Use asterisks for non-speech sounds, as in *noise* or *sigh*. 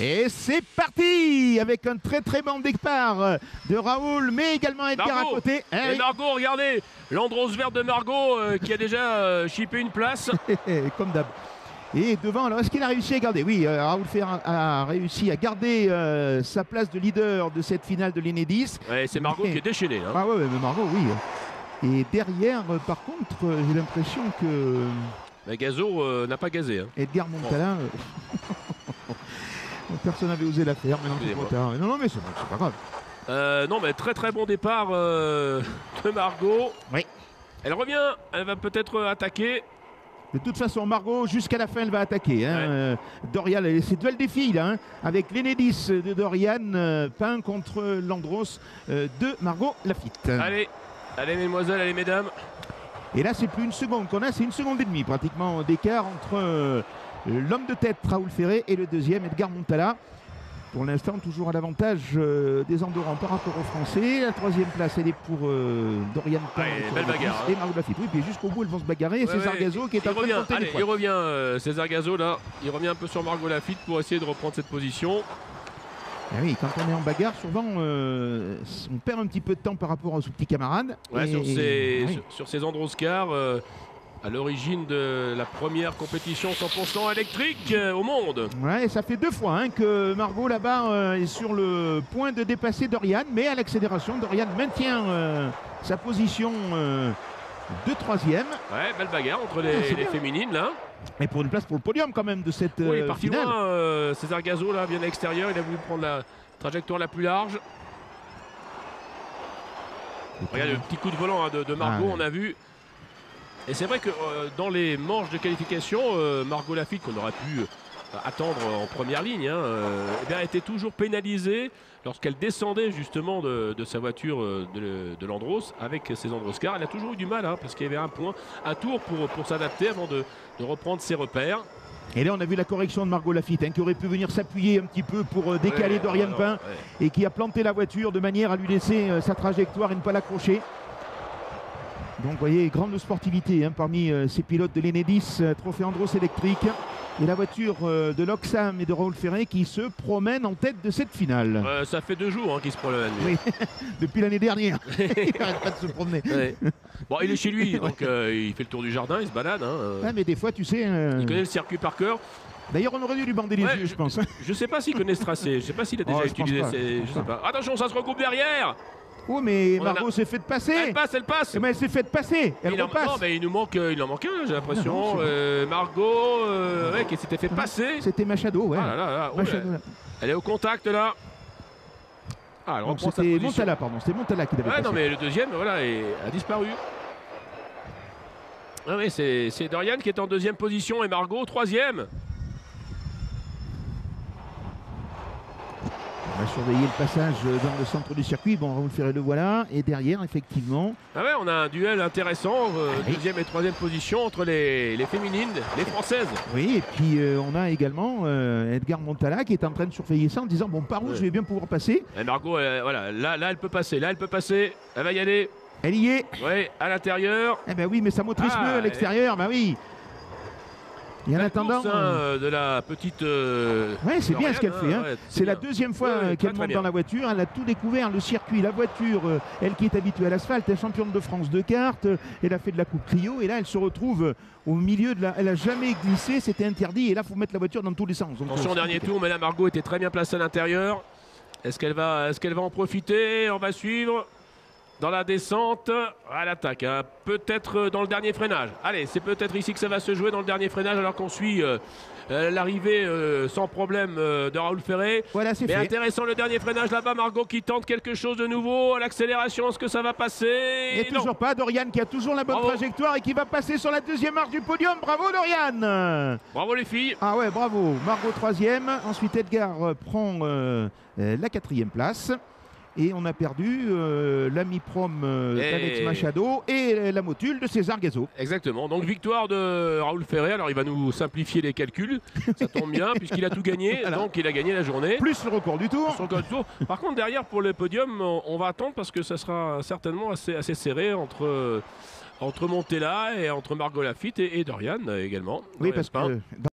Et c'est parti avec un très très bon départ de Raoul, mais également Edgar à côté. Et. Margot, regardez, l'androse verte de Margot euh, qui a déjà euh, chippé une place. *laughs* Comme d'hab. Et devant, alors est-ce qu'il a réussi à garder? Oui, euh, Raoul Ferrand a réussi à garder euh, sa place de leader de cette finale de l'Enedis. Ouais, c'est Margot qui est déchaînée. hein. Ah ouais, mais Margot, oui. Et derrière, euh, par contre, j'ai l'impression que Mais Gazo n'a pas gazé. hein. Edgar Montala, euh, personne n'avait osé la faire, maintenant c'est trop Excusez-moi. tard. Non, non, mais c'est c'est pas grave. Euh, non, mais très très bon départ euh, de Margot. Oui. Elle revient, elle va peut-être attaquer. De toute façon, Margot, jusqu'à la fin, elle va attaquer. Hein. Ouais. Euh, Dorian, elle- c'est duel des filles, là, hein, avec l'Enedis de Dorian, euh, peint contre l'Andros euh, de Margot Lafitte. Allez, allez mesdemoiselles, allez mesdames. Et là, c'est plus une seconde qu'on a, c'est une seconde et demie pratiquement d'écart entre euh, l'homme de tête, Raoul Ferré, et le deuxième, Edgar Montala. Pour l'instant, toujours à l'avantage euh, des Andorrans par rapport aux Français. La troisième place, elle est pour euh, Dorian Ouais, sur belle le bagarre, hein. et Margot Lafitte. Oui, puis jusqu'au bout, elles vont se bagarrer. Et Ouais, César ouais, Gazo qui est en train de compter allez, il revient, euh, César Gazo là. Il revient un peu sur Margot Lafitte pour essayer de reprendre cette position. Ah oui, quand on est en bagarre, souvent, on perd un petit peu de temps par rapport à camarades. Ouais, Et- sur ces, oui. sur, Androscars, à l'origine de la première compétition 100% électrique euh, au monde. Ouais, ça fait deux fois hein, que Margot là-bas euh, est sur le point de dépasser Dorian, mais à l'accélération, Dorian maintient euh, sa position euh, de troisième. Ouais, belle bagarre entre Ah, les, bien. féminines là. Et pour une place pour le podium quand même de cette Oui, il est parti finale. loin. César Gazo là, bien à l'extérieur. Il a voulu prendre la trajectoire la plus large. Regarde le petit coup de volant hein, de, de Margot, Ah, ouais. on a vu. Et c'est vrai que euh, dans les manches de qualification, euh, Margot Lafitte, qu'on aurait pu euh, attendre en première ligne, hein, euh, eh bien, était toujours pénalisée lorsqu'elle descendait justement de, de sa voiture de, de l'Andros avec ses Androscars. Elle a toujours eu du mal hein, parce qu'il y avait un point, un tour pour, pour s'adapter avant de, de reprendre ses repères. Et là, on a vu la correction de Margot Lafitte, hein, qui aurait pu venir s'appuyer un petit peu pour euh, décaler Ouais, Dorian Pain ouais. et qui a planté la voiture de manière à lui laisser euh, sa trajectoire et ne pas l'accrocher. Donc, vous voyez, grande sportivité hein, parmi euh, ces pilotes de l'Enedis, euh, Trophée Andros électrique. Et la voiture euh, de l'Oxam et de Raoul Ferré qui se promène en tête de cette finale. Ça fait deux jours hein, qu'il se promène. Oui, *laughs* depuis l'année dernière. *laughs* *laughs* il n'arrête pas de se promener. Ouais. Bon, il est chez lui, donc il fait le tour du jardin, il se balade. hein. Ah, mais des fois, tu sais. Il connaît le circuit par cœur. D'ailleurs, on aurait dû lui bander les Ouais, yeux, je pense. Je sais pas s'il connaît ce tracé. Je sais pas s'il a déjà Oh, pense utilisé. je sais pas. Attention, ça se regroupe derrière. Oh, mais On en a- Margot s'est fait passer. Elle passe, elle passe. Eh ben, elle s'est fait passer. Elle Il en, repasse. non, mais il nous manque, euh, il en manque un, j'ai l'impression. Euh, Margot, euh, ouais, qui s'était fait passer. C'était Machado, ouais. Ah là là là, oh là. Machado, là. Elle est au contact là. Ah, elle Non, reprend sa c'était position. Montala, pardon. C'était Montala qui l'avait Ouais, passé. non, mais le deuxième, voilà, est- a disparu. Ah oui, c'est c'est Dorian qui est en deuxième position et Margot troisième. On va surveiller le passage euh, dans le centre du circuit. Bon, Raoul Ferré le voilà. Et derrière, effectivement, Ah ouais, on a un duel intéressant, euh, Ah oui. deuxième et troisième position entre les, les féminines, les françaises. oui. Et puis, euh, on a également euh, Edgar Montala qui est en train de surveiller ça en disant Bon, par où Ouais. je vais bien pouvoir passer Et Margot, euh, voilà, là, là, elle peut passer, là, elle peut passer, elle va y aller. Elle y est. Ouais, à l'intérieur. Eh ben oui, mais sa motrice Ah, à l'extérieur. Bah oui. Et en attendant. course, hein, euh, de la petite. euh, Ouais, c'est bien ce qu'elle fait. hein. ouais, C'est la deuxième fois Ouais, euh, qu'elle monte dans la voiture. Elle a tout découvert, le circuit, la voiture. euh, elle qui est habituée à l'asphalte, elle est championne de France de cartes. Elle a fait de la Coupe Clio et là, elle se retrouve au milieu de la. Elle a jamais glissé, c'était interdit. Et là, faut mettre la voiture dans tous les sens. Donc, Attention au dernier tour, mais là Margot était très bien placée à l'intérieur. Est-ce qu'elle va, est qu'elle va en profiter? On va suivre dans la descente à l'attaque. hein. Peut-être euh, dans le dernier freinage. Allez, c'est peut-être ici que ça va se jouer dans le dernier freinage alors qu'on suit euh, euh, l'arrivée euh, sans problème euh, de Raoul Ferré. Voilà, c'est Mais fait. intéressant le dernier freinage là-bas, Margot qui tente quelque chose de nouveau. À l'accélération, est-ce que ça va passer? Et toujours pas. Dorian qui a toujours la bonne Bravo. trajectoire et qui va passer sur la deuxième marche du podium. Bravo, Dorian Bravo les filles. Ah ouais, bravo. Margot troisième. Ensuite, Edgar prend la quatrième place. Et on a perdu euh, l'ami prom euh, Et- d'Alex Machado et la motule de César Gazo. Exactement. Donc victoire de Raoul Ferré. Alors il va nous simplifier les calculs. Ça tombe bien puisqu'il a tout gagné. Voilà. Donc il a gagné la journée. Plus le record du tour. Par contre derrière pour le podium, on, va attendre parce que ça sera certainement assez, assez serré entre, entre Montella et entre Margot Lafitte et, et Dorian également. Oui, parce que